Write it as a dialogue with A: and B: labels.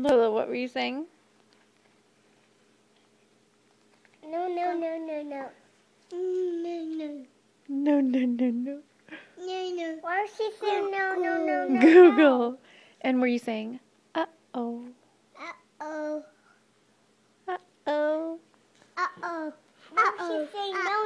A: Lola, what were you saying?
B: No, no, no, no, no. No, no.
A: No, no, no, no.
B: No, no. Why was she saying no, no, no, no?
A: Google. And were you saying, uh-oh? Uh-oh. Uh-oh. Uh-oh. Uh-oh. Why was she saying no?